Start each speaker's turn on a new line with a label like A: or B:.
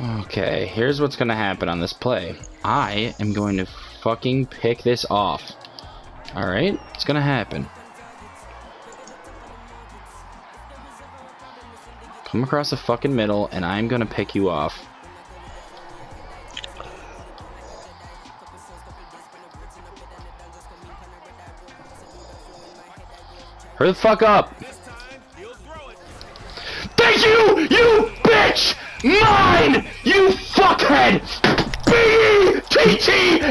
A: Okay, here's what's gonna happen on this play. I am going to fucking pick this off. Alright? It's gonna happen. Come across the fucking middle, and I'm gonna pick you off. Hurry the fuck up! Mine! You fuckhead! B-E-T-T-E-R!